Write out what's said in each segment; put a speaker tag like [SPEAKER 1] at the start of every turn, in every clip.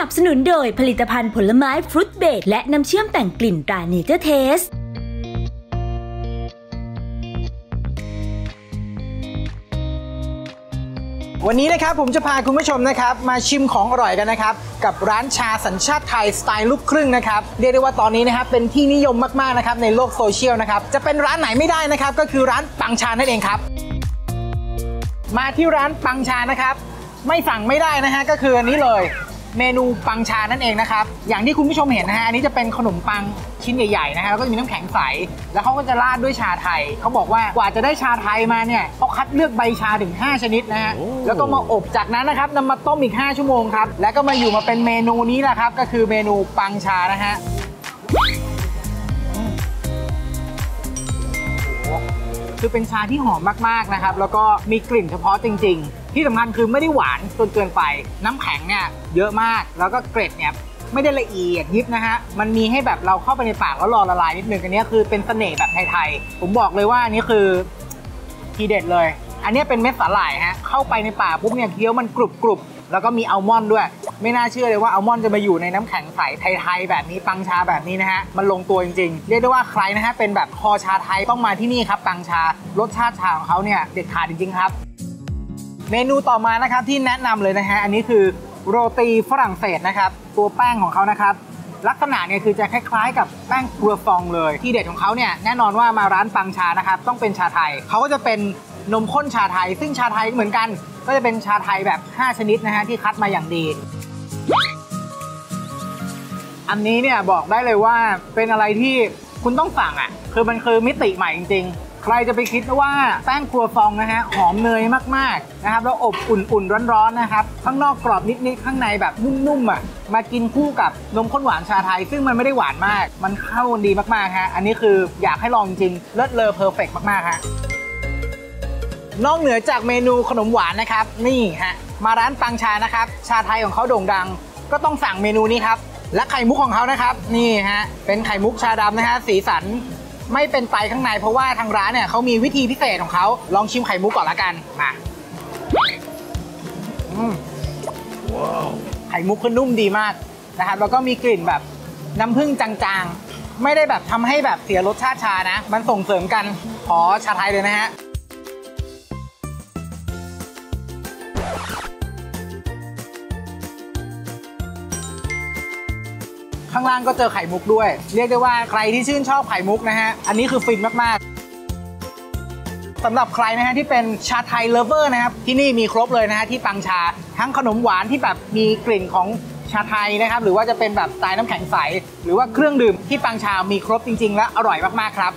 [SPEAKER 1] นับสนุนโดยผลิตภัณฑ์ผลไม้ฟรุตเบรดและน้ำเชื่อมแต่งกลิ่นตราเนเจอร์เทส
[SPEAKER 2] วันนี้นะครับผมจะพาคุณผู้ชมนะครับมาชิมของอร่อยกันนะครับ กับร้านชาสัญชาติไทยสไตล์ลูกครึ่งนะครับเรียกได้ว่าตอนนี้นะครับเป็นที่นิยมมากๆนะครับในโลกโซเชียลนะครับจะเป็นร้านไหนไม่ได้นะครับก็คือร้านปังชานั่นเองครับ มาที่ร้านปังชานะครับ ไม่สั่งไม่ได้นะฮะก็คืออันนี้เลย เมนูปังชานั่นเองนะครับ อย่างที่คุณผู้ชมเห็นนะฮะ อันนี้จะเป็นขนมปังชิ้นใหญ่ๆนะฮะ แล้วก็จะมีน้ำแข็งใส แล้วเขาก็จะราดด้วยชาไทย เขาบอกว่ากว่าจะได้ชาไทยมาเนี่ยเขาคัดเลือกใบชาถึง 5 ชนิดนะฮะ แล้วก็มาอบจากนั้นนะครับนำมาต้มอีก 5 ชั่วโมงครับ แล้วก็มาอยู่มาเป็นเมนูนี้แหละครับ ก็คือเมนูปังชานะฮะคือเป็นชาที่หอมมากๆนะครับ แล้วก็มีกลิ่นเฉพาะจริง ๆ ที่สำคัญคือไม่ได้หวานจนเกินไป น้ำแข็งเนี่ยเยอะมาก แล้วก็เกร็ดเนี่ยไม่ได้ละเอียดยิบนะฮะ มันมีให้แบบเราเข้าไปในปากแล้วรอละลายนิดนึง อันนี้คือเป็นเสน่ห์แบบไทยๆ ผมบอกเลยว่าอันนี้คือทีเด็ดเลย อันนี้เป็นเม็ดสาหร่ายฮะ เข้าไปในปากปุ๊บเนี่ยเคี้ยวมันกรุบกรุบแล้วก็มีอัลมอนด์ด้วย ไม่น่าเชื่อเลยว่าอัลมอนด์จะมาอยู่ในน้ำแข็งใสไทยๆแบบนี้ปังชาแบบนี้นะฮะ มันลงตัวจริงๆ เรียกได้ว่าใครนะฮะเป็นแบบคอชาไทยต้องมาที่นี่ครับปังชารสชาติชาของเขาเนี่ยเด็ดขาดจริงๆครับ เมนูต่อมานะครับที่แนะนำเลยนะฮะอันนี้คือโรตีฝรั่งเศสนะครับตัวแป้งของเขานะครับลักษณะเนี่ยคือจะคล้ายๆ กับแป้งครัวฟองเลย ที่เด็ดของเขาเนี่ยแน่นอนว่ามาร้านปังชานะครับต้องเป็นชาไทยเขาก็จะเป็นนมข้นชาไทย ซึ่งชาไทยเหมือนกัน ก็จะเป็นชาไทยแบบ 5 ชนิดนะฮะที่คัดมาอย่างดี อันนี้เนี่ยบอกได้เลยว่าเป็นอะไรที่คุณต้องสั่งอะ คือมันคือมิติใหม่จริง ๆ ใครจะไปคิดว่าแป้งครัวฟองนะฮะหอมเนยมากๆนะครับแล้วอบอุ่นๆร้อนๆนะครับข้างนอกกรอบนิดๆข้างในแบบนุ่มๆอะมากินคู่กับนมข้นหวานชาไทย ซึ่งมันไม่ได้หวานมาก มันเข้ากันดีมากๆฮะอันนี้คืออยากให้ลองจริงเลิศเลอเพอร์เฟกมากๆฮะนอกเหนือจากเมนูขนมหวานนะครับ นี่ฮะมาร้านปังชานะครับ ชาไทยของเขาโด่งดัง ก็ต้องสั่งเมนูนี้ครับและไข่มุกของเขานะครับ นี่ฮะเป็นไข่มุกชาดำนะฮะสีสัน ไม่เป็นไตข้างในเพราะว่าทางร้านเนี่ยเขามีวิธีพิเศษของเขาลองชิมไข่มุกก่อนละกันมาไข่มุกคือนุ่มดีมากนะครับแล้วก็มีกลิ่นแบบน้ำผึ้งจางๆ ไม่ได้แบบทำให้แบบเสียรสชาติชานะ มันส่งเสริมกันขอชาไทยเลยนะฮะ ข้างล่างก็เจอไข่มุกด้วย เรียกได้ว่าใครที่ชื่นชอบไข่มุกนะฮะ อันนี้คือฟินมากๆสำหรับใครนะฮะที่เป็นชาไทย lover นะครับ ที่นี่มีครบเลยนะฮะที่ปังชาทั้งขนมหวานที่แบบมีกลิ่นของชาไทยนะครับ หรือว่าจะเป็นแบบสไตล์น้ำแข็งใส หรือว่าเครื่องดื่มที่ปังชามีครบจริง ๆ และอร่อยมากๆครับ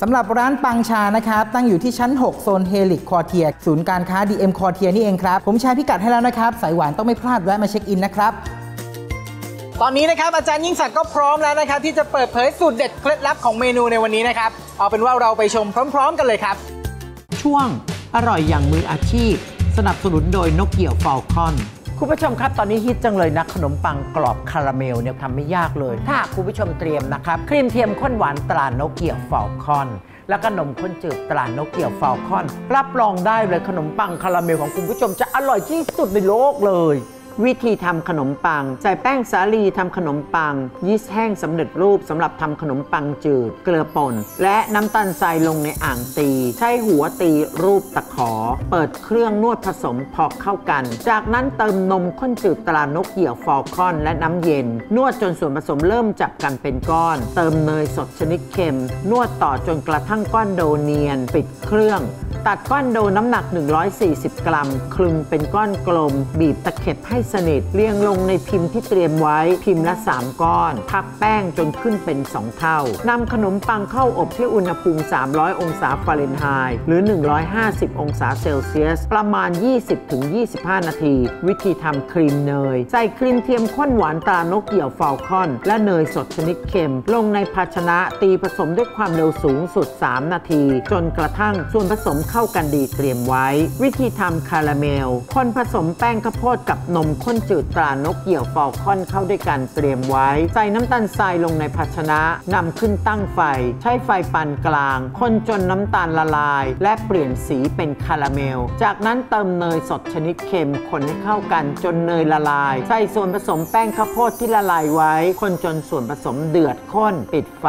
[SPEAKER 2] สำหรับร้านปังชานะครับ ตั้งอยู่ที่ชั้น 6 โซน Helix Quartier ศูนย์การค้า DM คอเทียนี่เองครับ ผมแชร์พิกัดให้แล้วนะครับ สายหวานต้องไม่พลาดแวะมา check in นะครับ ตอนนี้นะครับอาจารย์ยิ่งศักดิ์ก็พร้อมแล้วนะครับที่จะเปิดเผยสูตรเด็ดเคล็ดลับของเมนูในวันนี้นะครับเอาเป็นว่าเราไปชมพร้อม ๆ กันเลยครับ
[SPEAKER 3] ช่วงอร่อยอย่างมืออาชีพ สนับสนุนโดยนกเหยี่ยวฟอลคอนคุณผู้ชมครับตอนนี้ฮิตจังเลยนะขนมปังกรอบคาราเมลเนี่ยทำไม่ยากเลย ถ้าหากคุณผู้ชมเตรียมนะครับครีมเทียมข้นหวานตรานกเหยี่ยวฟอลคอนแล้วก็นมข้นจืดตรานกเหยี่ยวฟอลคอน รับรองได้เลยขนมปังคาราเมลของคุณผู้ชมจะอร่อยที่สุดในโลกเลย วิธีทำขนมปัง ใส่แป้งสาลีทำขนมปัง ยีสต์แห้งสำเร็จรูปสำหรับทำขนมปังจืด เกลือป่น และน้ำตาลทรายลงในอ่างตี ใช้หัวตีรูปตะขอ เปิดเครื่องนวดผสมพอเข้ากัน จากนั้นเติมนมข้นจืดตรานกเหี่ยวฟอลคอน และน้ำเย็น นวดจนส่วนผสมเริ่มจับกันเป็นก้อน เติมเนยสดชนิดเค็ม นวดต่อจนกระทั่งก้อนโดเนียน ปิดเครื่องตัดก้อนโดน้ำหนัก 140 กรัม คลึงเป็นก้อนกลม บีบตะเข็บให้สนิทเรียงลงในพิมพ์ที่เตรียมไว้พิมพ์ละ 3 ก้อน พักแป้งจนขึ้นเป็น 2 เท่านำขนมปังเข้าอบที่อุณหภูมิ 300 องศาฟาเรนไฮต์หรือ 150 องศาเซลเซียส ประมาณ 20-25 นาที วิธีทำครีมเนย ใส่ครีมเทียมข้นหวานตรานกเหี่ยวฟาลคอน และเนยสดชนิดเค็ม ลงในภาชนะตีผสมด้วยความเร็วสูงสุด 3 นาที จนกระทั่งส่วนผสมเข้ากันดีเตรียมไว้ วิธีทำคาราเมลคนผสมแป้งข้าวโพดกับนมข้นจืดตรานกเหี่ยวฟาลคอนเข้าด้วยกันเตรียมไว้ ใส่น้ำตาลทรายลงในภาชนะนำขึ้นตั้งไฟ ใช้ไฟปานกลาง คนจนน้ำตาลละลาย และเปลี่ยนสีเป็นคาราเมล จากนั้นเติมเนยสดชนิดเค็มคนให้เข้ากันจนเนยละลาย ใส่ส่วนผสมแป้งข้าวโพดที่ละลายไว้ คนจนส่วนผสมเดือดข้น ปิดไฟ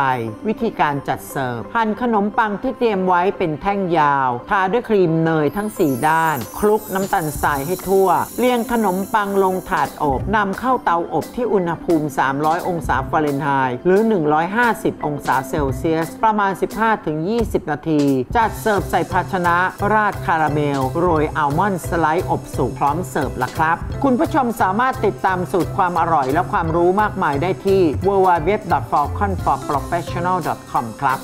[SPEAKER 3] วิธีการจัดเสิร์ฟหั่นขนมปังที่เตรียมไว้เป็นแท่งยาว ทาด้วยครีมเนยทั้ง 4 ด้าน คลุกน้ำตาลทรายให้ทั่ว เรียงขนมปังลงถาดอบนำเข้าเตาอบที่อุณหภูมิ 300 องศาฟาเรนไฮต์หรือ 150 องศาเซลเซียส ประมาณ 15-20 นาที จัดเสิร์ฟใส่ภาชนะ ราดคาราเมล โรยอัลมอนด์สไลด์อบสุกพร้อมเสิร์ฟละครับ คุณผู้ชมสามารถติดตามสูตรความอร่อยและความรู้มากมายได้ที่ www.falconforprofessional.com ครับ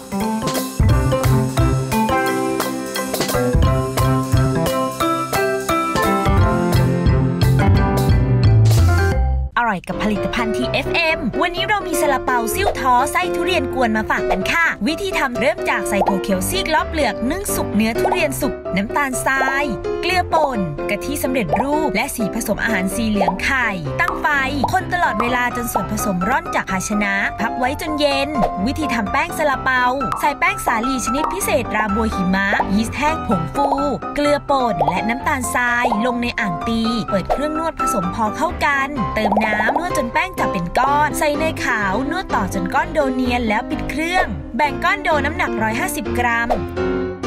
[SPEAKER 4] กับ ผลิตภัณฑ์ TFM วันนี้เรามีซาลาเปาซิ่วท้อไส้ทุเรียนกวนมาฝากกันค่ะ วิธีทำเริ่มจากใส่ถั่วเขียวซีกล้อเปลือกนึ่งสุกเนื้อทุเรียนสุกน้ำตาลทราย เกลือป่นกะทิสำเร็จรูป และสีผสมอาหารสีเหลืองไข่ ตั้งไฟ คนตลอดเวลาจนส่วนผสมร่อนจากภาชนะ พักไว้จนเย็น วิธีทำแป้งซาลาเปา ใส่แป้งสาลีชนิดพิเศษราบัวหิมะ ยีสต์แห้งผงฟู เกลือป่นและน้ำตาลทราย ลงในอ่างตี เปิดเครื่องนวดผสมพอเข้ากัน เติมน้ำนวดจนแป้งจับเป็นก้อน ใส่เนยขาวนวดต่อจนก้อนโดเนียนแล้วปิดเครื่อง แบ่งก้อนโดน้ำหนัก 150 กรัม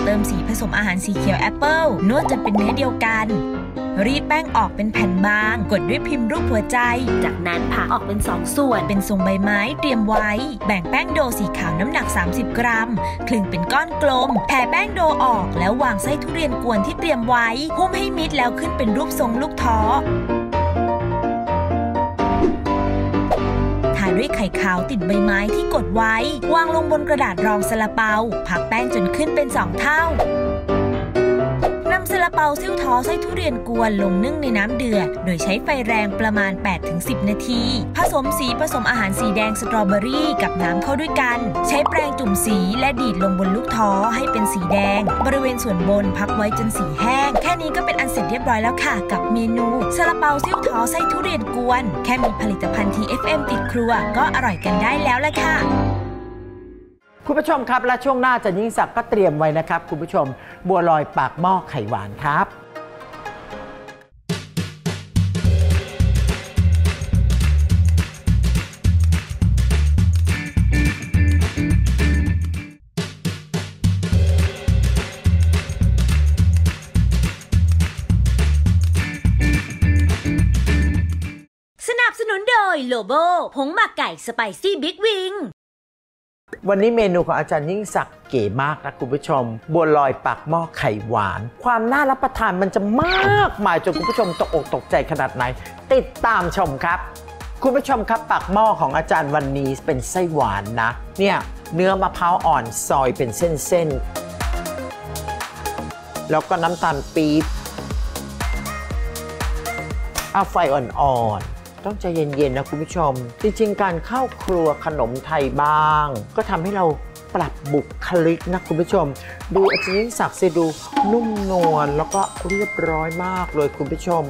[SPEAKER 4] เติมสีผสมอาหารสีเขียวแอปเปิลนวดจนเป็นเนื้อเดียวกัน รีดแป้งออกเป็นแผ่นบาง กดด้วยพิมพ์รูปหัวใจ จากนั้นผ่าออกเป็น2ส่วน เป็นทรงใบไม้เตรียมไว้ แบ่งแป้งโดสีขาวน้ำหนัก 30 กรัม คลึงเป็นก้อนกลม แผ่แป้งโดออกแล้ววางไส้ทุเรียนกวนที่เตรียมไว้หุ้มให้มิดแล้วขึ้นเป็นรูปทรงลูกท้อ ด้วยไข่ขาวติดใบไม้ที่กดไว้ วางลงบนกระดาษรองซาลาเปา พักแป้งจนขึ้นเป็นสองเท่าำซาลาเปาซิ่วท้อไส้ทุเรียนกวนลงนึ่งในน้ำเดือด โดยใช้ไฟแรงประมาณ 8-10 นาที ผสมสีผสมอาหารสีแดงสตรอเบอรี่กับน้ำเข้าด้วยกัน ใช้แปรงจุ่มสีและดีดลงบนลูกท้อให้เป็นสีแดง บริเวณส่วนบนพักไว้จนสีแห้ง แค่นี้ก็เป็นอันเสร็จเรียบร้อยแล้วค่ะ กับเมนูซาลาเปาซิ่วท้อไส้ทุเรียนกวน แค่มีผลิตภัณฑ์ TFM ติดครัว ก็อร่อยกันได้แล้วละค่ะ
[SPEAKER 3] คุณผู้ชมครับ และช่วงหน้าจะยิ่งศักดิ์ก็เตรียมไว้นะครับ คุณผู้ชมบัวลอยปากหม้อไข่หวานครับ
[SPEAKER 4] สนับสนุนโดยโลโบผงหมักไก่สไปซี่บิ๊กวิง
[SPEAKER 3] วันนี้เมนูของอาจารย์ยิ่งศักดิ์เก๋มากนะคุณผู้ชม บัวลอยปากหม้อไข่หวาน ความน่ารับประทานมันจะมากมายจนคุณผู้ชมตกอกตกใจขนาดไหน ติดตามชมครับ คุณผู้ชมครับปากหม้อของอาจารย์วันนี้เป็นไส้หวานนะ เนี่ยเนื้อมะพร้าวอ่อนซอยเป็นเส้นๆแล้วก็น้ำตาลปี๊บเอาไฟอ่อนๆ ต้องใจเย็นๆนะคุณผู้ชม จริงๆ การเข้าครัวขนมไทยบ้าง ก็ทำให้เราปรับบุคลิกนะคุณผู้ชม ดูอาจารย์ยิ่งศักดิ์สิดูนุ่มนวลแล้วก็เรียบร้อยมากเลยคุณผู้ชม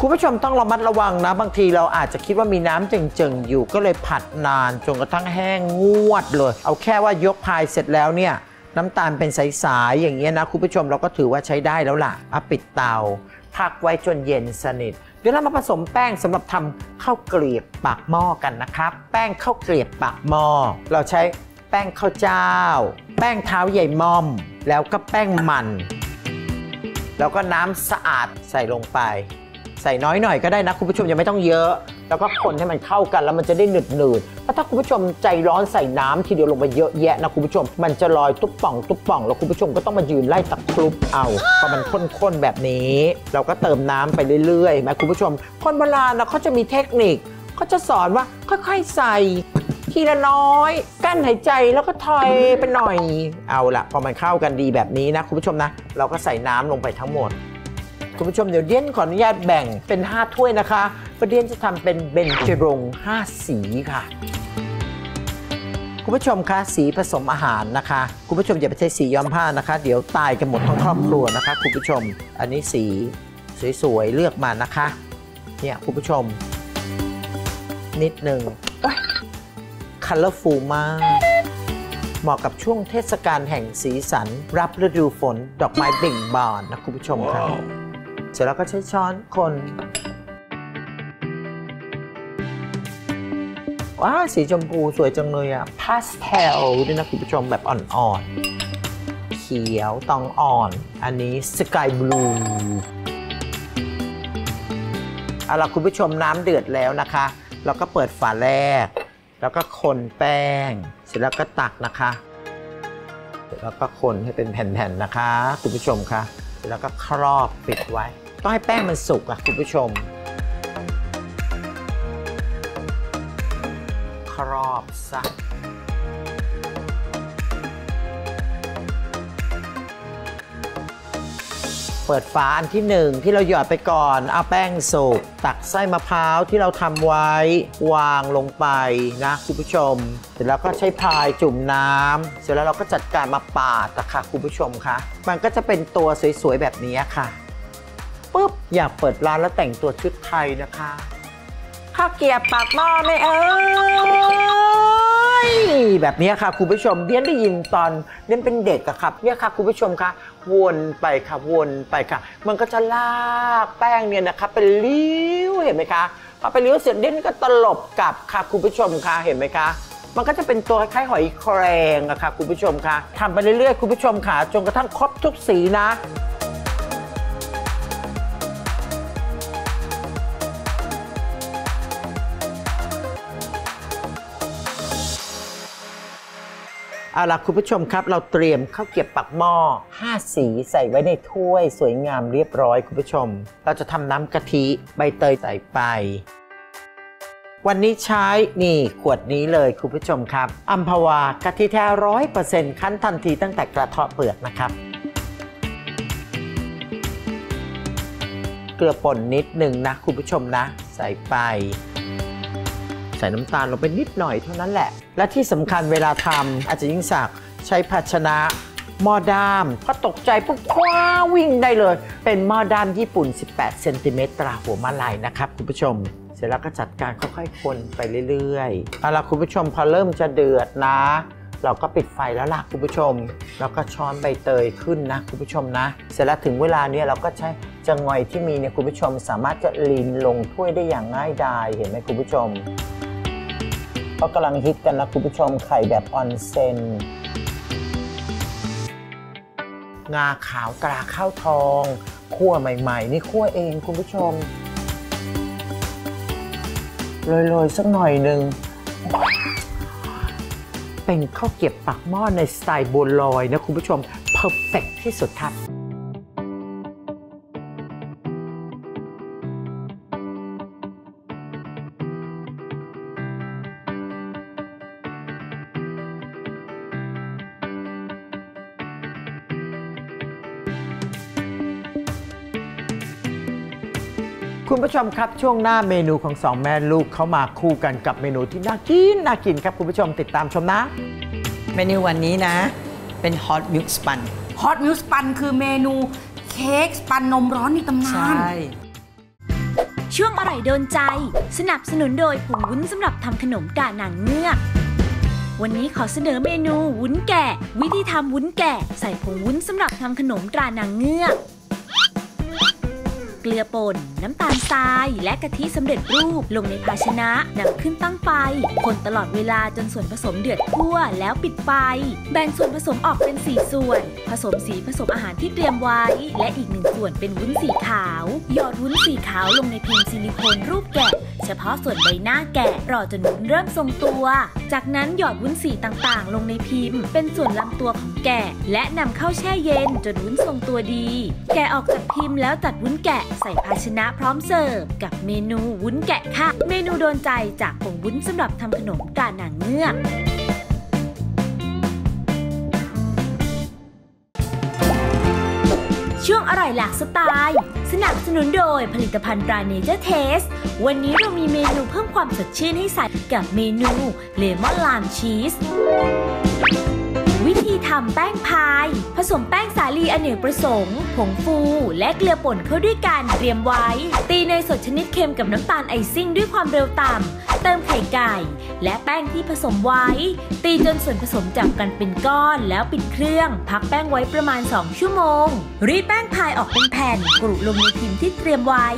[SPEAKER 3] คุณผู้ชมต้องระมัดระวังนะ บางทีเราอาจจะคิดว่ามีน้ำเจิ่งๆอยู่ก็เลยผัดนานจนกระทั่งแห้งงวดเลย เอาแค่ว่ายกพายเสร็จแล้วเนี่ย น้ำตาลเป็นใสๆอย่างเงี้ยนะคุณผู้ชมเราก็ถือว่าใช้ได้แล้วล่ะเอาปิดเตา พักไว้จนเย็นสนิท เดี๋ยวเรามาผสมแป้งสำหรับทำข้าวเกลียบปากหม้อกันนะครับ แป้งข้าวเกลียบปากหม้อเราใช้แป้งข้าวเจ้า แป้งเท้าใหญ่ม่อม แล้วก็แป้งมัน แล้วก็น้ำสะอาดใส่ลงไป ใส่น้อยหน่อยก็ได้นะคุณผู้ชมยังไม่ต้องเยอะ แล้วก็คนให้มันเข้ากันแล้วมันจะได้หนืดหนืดๆเพราะถ้าคุณผู้ชมใจร้อนใส่น้ำทีเดียวลงไปเยอะแยะนะคุณผู้ชม มันจะลอยตุ๊บป่องตุ๊บป่อง แล้วคุณผู้ชมก็ต้องมายืนไล่ตะครุบเอาพอมันข้นๆแบบนี้ เราก็เติมน้ำไปเรื่อยๆไหมคุณผู้ชม คนโบราณนะเขาจะมีเทคนิคเขาจะสอนว่าค่อยๆใส่ทีละน้อย กั้นหายใจแล้วก็ถอยไปหน่อย เอาละพอมันเข้ากันดีแบบนี้นะคุณผู้ชมนะ เราก็ใส่น้ำลงไปทั้งหมด คุณผู้ชมเดี๋ยวเดียนขออนุญาตแบ่งเป็น 5 ถ้วยนะคะเพราะเดียนจะทำเป็นเบนจรงค์5สีค่ะ คุณผู้ชมคะสีผสมอาหารนะคะ คุณผู้ชมอย่าไปใช้สีย้อมผ้านะคะ เดี๋ยวตายกันหมดทั้งครอบครัวนะคะ คุณผู้ชม อันนี้สีสวยๆเลือกมานะคะ เนี่ยคุณผู้ชม นิดหนึ่ง colorful มากเหมาะกับช่วงเทศกาลแห่งสีสัน รับฤดูฝน ดอกไม้เบ่งบานนะคุณผู้ชมครับ เสร็จแล้วก็ใช้ช้อนคนว้าสีชมพูสวยจังเลยอะพาสเทลด้วยนะคุณผู้ชมแบบอ่อนๆ เขียวตองอ่อน อันนี้สกายบลูเอาล่ะคุณผู้ชมน้ำเดือดแล้วนะคะ เราก็เปิดฝาแรก แล้วก็คนแป้ง เสร็จแล้วก็ตักนะคะแล้วก็คนให้เป็นแผ่นๆนะคะ คุณผู้ชมคะแล้วก็ครอบปิดไว้ ต้องให้แป้งมันสุกอะคุณผู้ชม ครอบซะเปิดฝาอันที่หนึ่งที่เราหยอดไปก่อน เอาแป้งสุกตักไส้มะพร้าวที่เราทำไว้วางลงไปนะคุณผู้ชม เสร็จแล้วก็ใช้พายจุ่มน้ำเสร็จแล้วเราก็จัดการมาปาดนะคะคุณผู้ชมคะมันก็จะเป็นตัวสวยๆแบบนี้ค่ะ ปุ๊บอยากเปิดร้านแล้วแต่งตัวชุดไทยนะคะข้าวเกียบปากหม้อไม่เอ้ยแบบนี้ค่ะคุณผู้ชมเดียนได้ยินตอนเดียนเป็นเด็กอะครับเนี่ยค่ะคุณผู้ชมคะวนไปค่ะวนไปค่ะ มันก็จะลากแป้งเนี่ยนะคะเป็นลิ้วเห็นไหมคะพอไปลิ้วเสร็จเดียนก็ตลบกลับค่ะคุณผู้ชมคะเห็นไหมคะมันก็จะเป็นตัวคล้ายหอยแครงอะค่ะคุณผู้ชมคะทำไปเรื่อยๆคุณผู้ชมค่ะจนกระทั่งครบทุกสีนะ เอาล่ะคุณผู้ชมครับ เราเตรียมข้าวเกรียบปักหม้อ5 สีใส่ไว้ในถ้วยสวยงามเรียบร้อยคุณผู้ชม เราจะทำน้ำกะทิใบเตยใส่ไป วันนี้ใช้นี่ขวดนี้เลยคุณผู้ชมครับอัมพวากะทิแท้ร้อยเปอร์เซ็นต์คั้นทันทีตั้งแต่กระเทาะเปลือกนะครับ เกลือป่นนิดหนึ่งนะคุณผู้ชมนะ ใส่ไป ใส่น้ำตาลลงไปนิดหน่อยเท่านั้นแหละ และที่สำคัญเวลาทำอาจจะยิ่งศักดิ์ใช้ภาชนะหม้อด้ามก็ตกใจปุ๊บคว้าวิ่งได้เลย เป็นหม้อด้ามญี่ปุ่น 18 เซนติเมตรตราหัวมาลายนะครับคุณผู้ชม เสร็จแล้วก็จัดการค่อยๆคนไปเรื่อยๆเอาละคุณผู้ชมพอเริ่มจะเดือดนะ เราก็ปิดไฟแล้วล่ะคุณผู้ชม แล้วก็ช้อนใบเตยขึ้นนะคุณผู้ชมนะ เสร็จแล้วถึงเวลาเนี้เราก็ใช้จะงอยที่มีเนี่ยคุณผู้ชมสามารถจะลีนลงถ้วยได้อย่างง่ายดายเห็นไหมคุณผู้ชม เขากำลังฮิตกันนะคุณผู้ชมไข่แบบออนเซนงาขาวตราข้าวทองคั่วใหม่ๆ นี่คั่วเองคุณผู้ชมโรยๆสักหน่อยหนึ่งเป็นข้าวเกรียบปักหม้อในสไตล์บัวลอยนะคุณผู้ชมเพอร์เฟกที่สุดครับ ผู้ชมครับ ช่วงหน้าเมนูของสองแม่ลูกเขามาคู่กันกับเมนูที่น่ากินน่ากินครับคุณผู้ชมติดตามชมนะ
[SPEAKER 5] เมนูวันนี้นะ เป็น
[SPEAKER 6] hot milk sponge hot milk sponge คือเมนูเค้ก sponge นมร้อนในตำนาน
[SPEAKER 1] ช่วงอร่อยโดนใจ สนับสนุนโดยผงวุ้นสำหรับทำขนมตรานางเงือก วันนี้ขอเสนอเมนูวุ้นแกะ วิธีทำวุ้นแกะ ใส่ผงวุ้นสำหรับทำขนมตรานางเงือกเกลือป่น น้ำตาลทราย และกะทิสำเร็จรูปลงในภาชนะนำขึ้นตั้งไฟ คนตลอดเวลาจนส่วนผสมเดือดทั่วแล้วปิดไฟ แบ่งส่วนผสมออกเป็น 4 ส่วน ผสมสีผสมอาหารที่เตรียมไว้ และอีกหนึ่งส่วนเป็นวุ้นสีขาว หยอดวุ้นสีขาวลงในพิมพ์ซิลิโคนรูปแกะ เฉพาะส่วนใบหน้าแกะรอจนวุ้นเริ่มทรงตัว จากนั้นหยอดวุ้นสีต่างๆ ลงในพิมพ์ เป็นส่วนลำตัวของแกะ และนำเข้าแช่เย็นจนวุ้นทรงตัวดี แกะออกจากพิมพ์แล้วจัดวุ้นแกะใส่ภาชนะพร้อมเสิร์ฟกับเมนูวุ้นแกะค่ะ เมนูโดนใจจากผงวุ้นสำหรับทำขนมตรานางเงือกช่วงอร่อยหลากสไตล์ สนับสนุนโดยผลิตภัณฑ์ตรา Nature Taste วันนี้เรามีเมนูเพิ่มความสดชื่นให้ใส่กับเมนูเลมอนลามชีส วิธีทำแป้งพาย ผสมแป้งสาลีอเนกประสงค์ ผงฟู และเกลือป่นเข้าด้วยกันเตรียมไว้ ตีเนยสดชนิดเค็มกับน้ำตาลไอซิ่งด้วยความเร็วต่ำ เติมไข่ไก่ และแป้งที่ผสมไว้ ตีจนส่วนผสมจับกันเป็นก้อน แล้วปิดเครื่อง พักแป้งไว้ประมาณ 2 ชั่วโมง รีดแป้งพายออกเป็นแผ่นกรุลงในพิมพ์ที่เตรียมไว้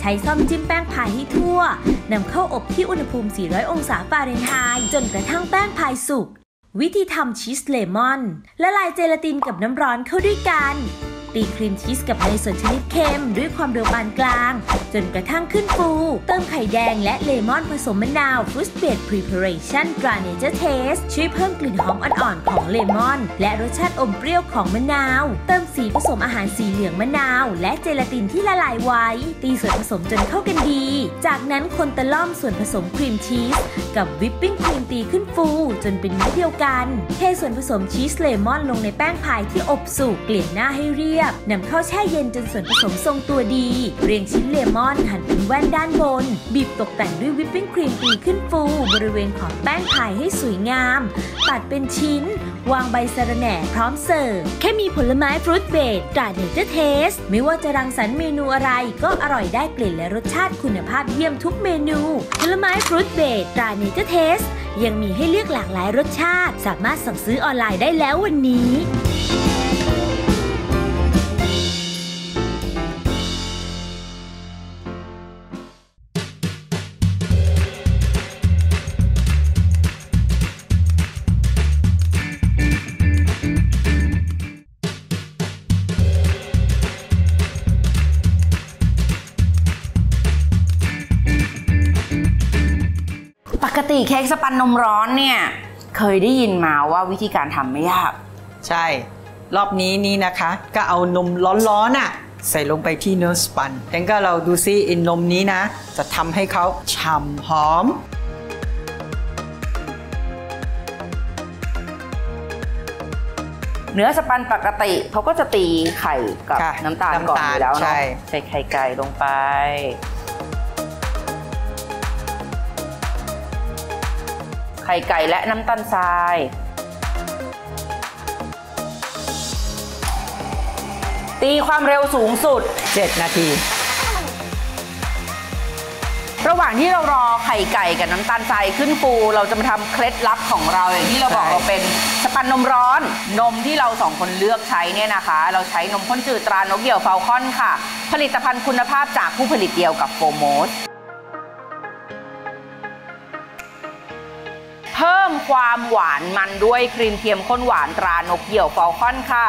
[SPEAKER 1] ใช้ซ่อมจิ้มแป้งพายให้ทั่วนำเข้าอบที่อุณหภูมิ 400 องศาฟาเรนไฮต์จนกระทั่งแป้งพายสุก วิธีทำชีสเลมอนละลายเจลาตินกับน้ำร้อนเข้าด้วยกัน ตีครีมชีสกับเนยสดชนิดเค็มด้วยความเร็วปานกลาง จนกระทั่งขึ้นฟู เติมไข่แดงและเลมอนผสมมะนาว Fruit Based Preparation ตรา Nature Taste ช่วยเพิ่มกลิ่นหอมอ่อนๆของเลมอน และรสชาติอมเปรี้ยวของมะนาว เติมสีผสมอาหารสีเหลืองมะนาว และเจลาตินที่ละลายไว้ ตีส่วนผสมจนเข้ากันดี จากนั้นคนตะล่อมส่วนผสมครีมชีสกับวิปปิ้งครีมตีขึ้นฟู จนเป็นเนื้อเดียวกัน เทส่วนผสมชีสเลมอนลงในแป้งพายที่อบสุกเกลี่ยหน้าให้เรียบนำเข้าแช่เย็นจนส่วนผสมทรงตัวดี เรียงชิ้นเลมอนหั่นเป็นแว่นด้านบน บีบตกแต่งด้วยวิปปิ้งครีมตีขึ้นฟู บริเวณขอบแป้งพายให้สวยงาม ตัดเป็นชิ้น วางใบสะระแหน่พร้อมเสิร์ฟแค่มีผลไม้ fruit base ตราเนเจอร์เทส ไม่ว่าจะรังสรรค์เมนูอะไรก็อร่อยได้กลิ่นและรสชาติคุณภาพเยี่ยมทุกเมนู ผลไม้ฟรุตเบดตราเนเจอร์เทสยังมีให้เลือกหลากหลายรสชาติ สามารถสั่งซื้อออนไลน์ได้แล้ววันนี้
[SPEAKER 6] ติเค้กสปันนมร้อนเนี่ย เคยได้ยินมาว่าวิธีการทำไม่ยาก
[SPEAKER 5] ใช่ รอบนี้นี่นะคะ ก็เอานมร้อนๆอะใส่ลงไปที่เนื้อสปันแล้วก็เราดูซิอินนมนี้นะ จะทำให้เขาฉ่ำหอม
[SPEAKER 6] เนื้อสปันปกติเขาก็จะตีไข่กับ
[SPEAKER 5] ค่ะ
[SPEAKER 6] น้ำตาลก่อนอยู่แล้ว
[SPEAKER 5] น้ำตาลใช่
[SPEAKER 6] เนาะใส่ไข่ไก่ลงไป ไข่ไก่และน้ำตาลทรายตีความเร็วสูงสุด
[SPEAKER 5] 7 นาที
[SPEAKER 6] ระหว่างที่เรารอไข่ไก่กับน้ำตาลทรายขึ้นฟู เราจะมาทำเคล็ดลับของเราอย่างที่เราบอก
[SPEAKER 5] ใช่
[SPEAKER 6] เราเป็นสปันนมร้อน นมที่เราสองคนเลือกใช้เนี่ยนะคะ เราใช้นมข้นจืดตรานกเหยี่ยวฟาลคอนค่ะ ผลิตภัณฑ์คุณภาพจากผู้ผลิตเดียวกับโฟโมส ความหวานมันด้วยครีมเทียมข้นหวานตรานกเหยี่ยว Falcon ค่ะ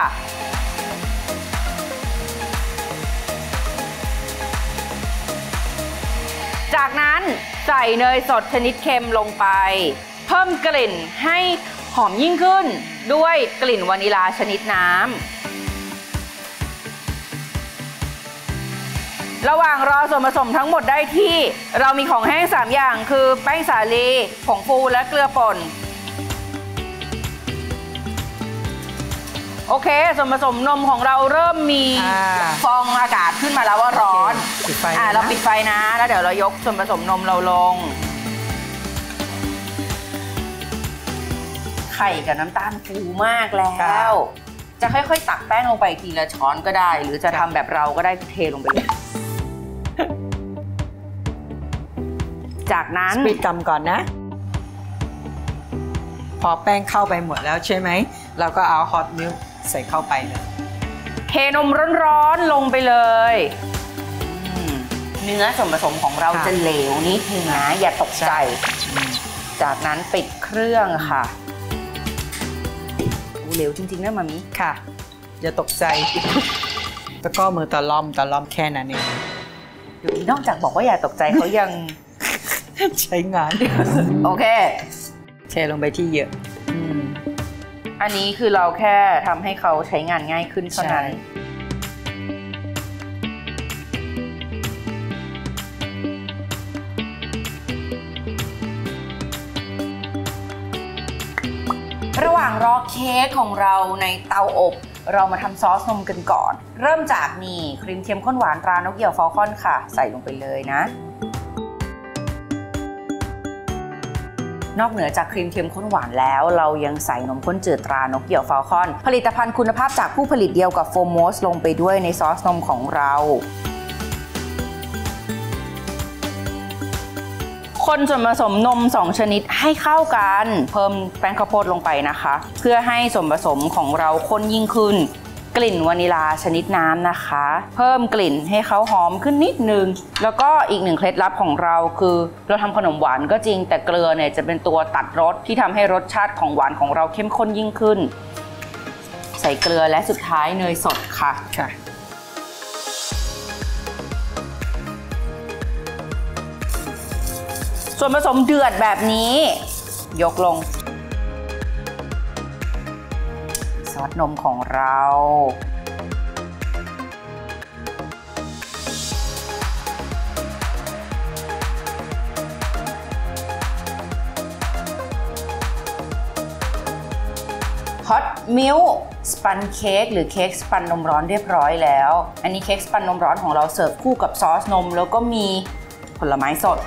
[SPEAKER 6] จากนั้นใส่เนยสดชนิดเค็มลงไป เพิ่มกลิ่นให้หอมยิ่งขึ้นด้วยกลิ่นวานิลาชนิดน้ำ ระหว่างรอส่วนผสมทั้งหมดได้ที่ เรามีของแห้ง 3 อย่างคือแป้งสาลีผงฟูและเกลือป่น โอเค ส่วนผสมนมของเราเริ่มมี
[SPEAKER 5] อ่า
[SPEAKER 6] ฟองอากาศขึ้นมาแล้วว่าร้อน
[SPEAKER 5] โอเคปิดไฟ
[SPEAKER 6] อ่า
[SPEAKER 5] เลยนะ
[SPEAKER 6] เราปิดไฟนะ แล้วเดี๋ยวเรายกส่วนผสมนมเราลง ไข่กับน้ำตาลฟูมากแล้ว จะค่อยๆ ตักแป้งลงไปทีละช้อนก็ได้ หรือจะทำแบบเราก็ได้เทลงไปเลย จากนั้น
[SPEAKER 5] สปีดกรรมก่อนนะ พอแป้งเข้าไปหมดแล้วใช่ไหมเราก็เอาฮอตมิลใส่เข้าไปเลย
[SPEAKER 6] เทนมร้อนๆลงไปเลยอืมเนื้อส่วนผสมของเรา
[SPEAKER 5] ค่ะ
[SPEAKER 6] จะเหลวนิดนึงนะอย่าตกใจ
[SPEAKER 5] อืม
[SPEAKER 6] จากนั้นปิดเครื่องค่ะโอ้เหลวจริงๆนะมามิ
[SPEAKER 5] ค่ะ อย่าตกใจแล้วก็มือตะล่อมตะล่อมแค่นั้นเอง
[SPEAKER 6] เดี๋ยวนี้นอกจากบอกว่าอย่าตกใจเขายัง
[SPEAKER 5] ใช้งาน
[SPEAKER 6] โอเค
[SPEAKER 5] เทลงไปที่เยอะ
[SPEAKER 6] อืมอันนี้คือเราแค่ทำให้เขาใช้งานง่ายขึ้นเท่านั้น
[SPEAKER 5] ใช่
[SPEAKER 6] ระหว่างรอเค้กของเราในเตาอบ เรามาทำซอสนมกันก่อน เริ่มจากนี่ครีมเทียมข้นหวานตรานกเหยี่ยว Falcon ค่ะ ใส่ลงไปเลยนะ นอกเหนือจากครีมเทียมข้นหวานแล้ว เรายังใส่นมข้นจืดตรานกเหยี่ยว Falcon ผลิตภัณฑ์คุณภาพจากผู้ผลิตเดียวกับ Foremost ลงไปด้วยในซอสนมของเราคนส่วนผสมนม 2 ชนิดให้เข้ากัน เพิ่มแป้งข้าวโพดลงไปนะคะ เพื่อให้ส่วนผสมของเราข้นยิ่งขึ้น กลิ่นวานิลาชนิดน้ำนะคะ เพิ่มกลิ่นให้เขาหอมขึ้นนิดนึง แล้วก็อีกหนึ่งเคล็ดลับของเราคือ เราทำขนมหวานก็จริง แต่เกลือเนี่ยจะเป็นตัวตัดรสที่ทำให้รสชาติของหวานของเราเข้มข้นยิ่งขึ้น ใส่เกลือและสุดท้ายเนยสดค่ะ
[SPEAKER 5] ค่ะ
[SPEAKER 6] ส่วนผสมเดือดแบบนี้ ยกลง ซอสนมของเราฮอตมิลสปันเค้กหรือเค้กสปันนมร้อนเรียบร้อยแล้ว อันนี้เค้กสปันนมร้อนของเราเสิร์ฟคู่กับซอสนม แล้วก็มีผลไม้สด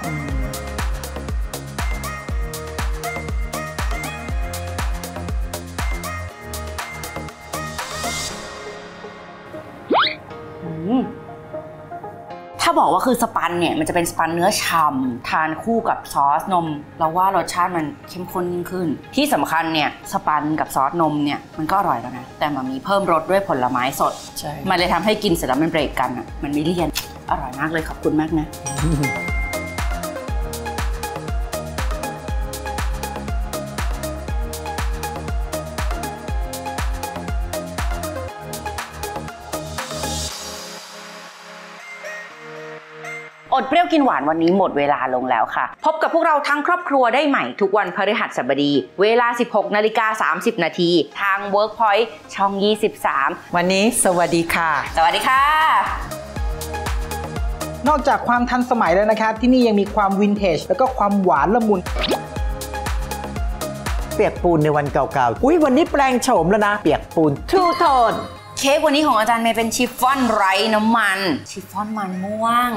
[SPEAKER 6] บอกว่าคือสปันเนี่ยมันจะเป็นสปันเนื้อฉ่ำทานคู่กับซอสนม เราว่ารสชาติมันเข้มข้นยิ่งขึ้น ที่สำคัญเนี่ยสปันกับซอสนมเนี่ยมันก็อร่อยแล้วนะ แต่มันมีเพิ่มรสด้วยผลไม้สด
[SPEAKER 5] ใช่
[SPEAKER 6] มันเลยทำให้กินเสร็จแล้วมันเบรกกันอะมันไม่เลี่ยนอร่อยมากเลยขอบคุณมากนะ อดเปรี้ยวกินหวานวันนี้หมดเวลาลงแล้วค่ะ พบกับพวกเราทั้งครอบครัวได้ใหม่ทุกวันพฤหัสบดี เวลา 16นาฬิกา30 นาที ทาง Workpoint ช่อง 23
[SPEAKER 5] วันนี้สวัสดีค่ะ
[SPEAKER 6] สวัสดีค่ะ
[SPEAKER 2] นอกจากความทันสมัยแล้วนะครับที่นี่ยังมีความวินเทจ แล้วก็ความหวานละมุน
[SPEAKER 3] เปียกปูนในวันเก่าๆ อุ้ยวันนี้แปลงโฉมแล้วนะ เปียกปูนทูโทน
[SPEAKER 6] เค้กวันนี้ของอาจารย์เมย์เป็นชิฟฟ่อนไร้น้ำมัน ชิฟฟ่อนมันม่วง